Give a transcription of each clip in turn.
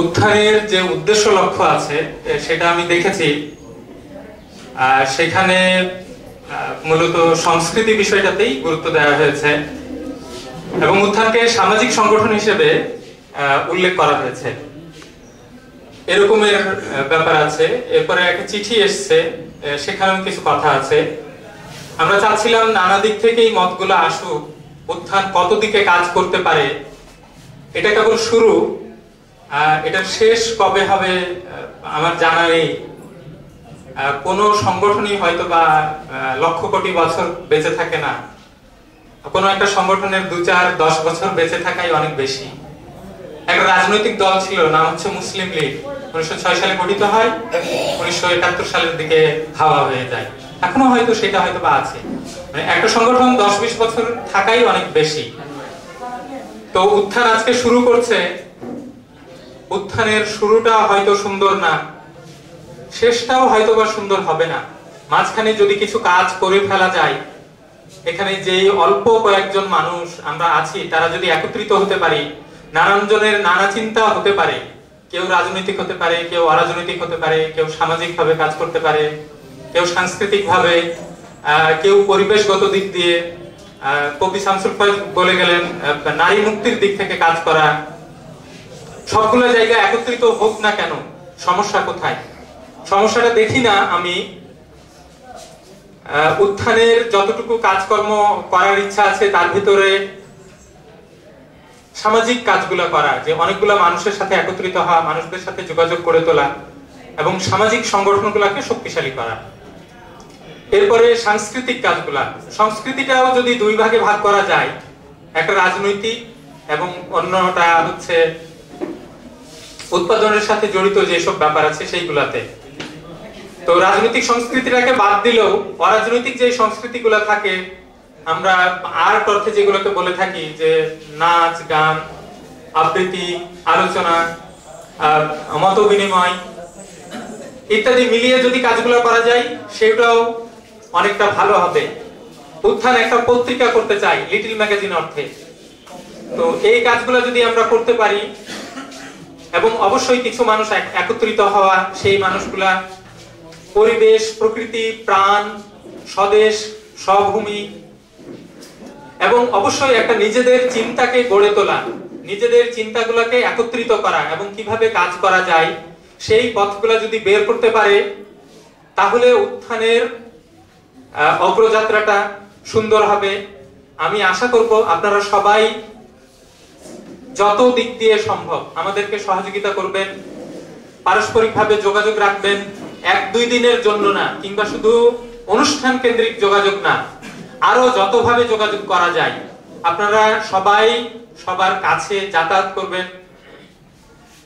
উত্থানের যে উদ্দেশ্য লক্ষ্য আছে সেটা আমি দেখেছি। সেখানে মূলত সংস্কৃতি বিষয়টাতেই গুরুত্ব দেওয়া হয়েছে এবং উত্থানকে সামাজিক সংগঠন হিসেবে উল্লেখ করা হয়েছে। এরকমের ব্যাপার আছে। এরপরে একটা চিঠি এসছে সেখানেও কিছু কথা আছে। আমরা চাচ্ছিলাম নানা দিক থেকেই মতগুলো আসুক, উত্থান কত দিকে কাজ করতে পারে, এটা কেবল শুরু এটার শেষ কবে হবে আমার জানা নেই। কোনো সংগঠনই হয়তো বা লক্ষ কোটি বছর বেঁচে থাকে না। কোনো একটা সংগঠনের দু চার, দশ বছর বেঁচে থাকাই অনেক বেশি। একটা রাজনৈতিক দল ছিল, নাম হচ্ছে মুসলিম লীগ। উনিশশো ছয় সালে গঠিত হয়, উনিশশো একাত্তর সালের দিকে হাওয়া হয়ে যায়। এখনও হয়তো সেটা হয়তো বা আছে। মানে একটা সংগঠন দশ বিশ বছর থাকাই অনেক বেশি। তো উত্থান আজকে শুরু করছে উত্থানের শুরুটা হয়তো সুন্দর না, শেষটাও হয়তো বা সুন্দর হবে না। মাঝখানে যদি কিছু কাজ করে ফেলা যায়, এখানে যে অল্প কয়েকজন মানুষ আমরা আছি, তারা যদি একত্রিত হতে পারি নানান জনের নানা চিন্তা হতে পারে, কেউ রাজনৈতিক হতে পারে, কেউ অরাজনৈতিক হতে পারে, কেউ সামাজিক ভাবে কাজ করতে পারে, কেউ সাংস্কৃতিক ভাবে কেউ পরিবেশগত দিক দিয়ে কবি শামসুল ফয়েজ বলে গেলেন নারী মুক্তির দিক থেকে কাজ করা সবগুলো জায়গা একত্রিত হোক না কেন, সমস্যা কোথায়? সমস্যাটা দেখি না আমি। উত্থানের যতটুকু কাজকর্ম করার ইচ্ছা আছে, তার ভিতরে সামাজিক কাজগুলো করা, যে অনেকগুলো মানুষের সাথে একত্রিত হওয়া, মানুষদের সাথে যোগাযোগ করে তোলা এবং সামাজিক সংগঠনগুলোকে শক্তিশালী করা। এরপরে সাংস্কৃতিক কাজগুলা। সংস্কৃতিটাও যদি দুই ভাগে ভাগ করা যায়, একটা রাজনৈতিক এবং অন্যটা হচ্ছে উৎপাদনের সাথে জড়িত যেসব ব্যাপার আছে সেইগুলাতে। তো রাজনৈতিক সংস্কৃতিটাকে বাদ দিলেও অরাজনৈতিক যে সংস্কৃতিগুলো থাকে, আমরা আর্ট অর্থে যেগুলোকে বলে থাকি, যে নাচ, গান, আবৃত্তি, আলোচনা মত বিনিময় ইত্যাদি মিলিয়ে যদি কাজগুলো করা যায়, সেটাও অনেকটা ভালো হবে। উত্থান একটা পত্রিকা করতে চাই, লিটিল ম্যাগাজিন অর্থে। তো এই কাজগুলো যদি আমরা করতে পারি এবং অবশ্যই কিছু মানুষ এক- একত্রিত হওয়া, সেই মানুষগুলা পরিবেশ, প্রকৃতি, প্রাণ, স্বদেশ, স্বভূমি, এবং অবশ্যই একটা নিজেদের চিন্তাকে গড়ে তোলা, নিজেদের চিন্তাগুলোকে একত্রিত করা এবং কীভাবে কাজ করা যায়, সেই পথগুলো যদি বের করতে পারে, তাহলে উত্থানের অগ্রযাত্রাটা সুন্দর হবে। আমি আশা করব আপনারা সবাই যত দিক দিয়ে সম্ভব আমাদেরকে সহযোগিতা করবেন, পারস্পরিকভাবে যোগাযোগ রাখবেন, এক দুই দিনের জন্য না, কিংবা শুধু অনুষ্ঠান কেন্দ্রিক যোগাযোগ না আরও যতভাবে যোগাযোগ করা যায়। আপনারা সবাই সবার কাছে যাতায়াত করবেন।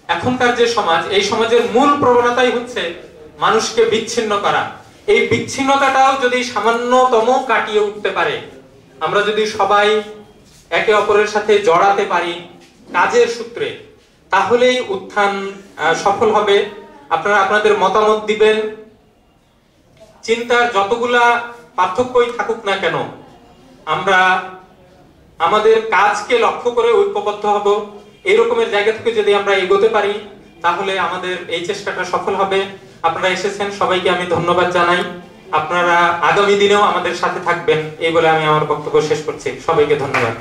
এখনকার যে সমাজ, এই সমাজের মূল প্রবণতাই হচ্ছে মানুষকে বিচ্ছিন্ন করা। এই বিচ্ছিন্নতাটাও যদি সামান্যতম কাটিয়ে উঠতে পারে, আমরা যদি সবাই একে অপরের সাথে জড়াতে পারি কাজের সূত্রে, তাহলেই উত্থান সফল হবে। আপনারা আপনাদের মতামত দিবেন। চিন্তার যতগুলা পার্থক্যই থাকুক না কেন, আমরা আমাদের কাজকে লক্ষ্য করে ঐক্যবদ্ধ হব। এরকমের জায়গা থেকে যদি আমরা এগোতে পারি, তাহলে আমাদের এই চেষ্টাটা সফল হবে। আপনারা এসেছেন, সবাইকে আমি ধন্যবাদ জানাই। আপনারা আগামী দিনেও আমাদের সাথে থাকবেন, এই বলে আমি আমার বক্তব্য শেষ করছি। সবাইকে ধন্যবাদ।